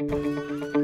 Música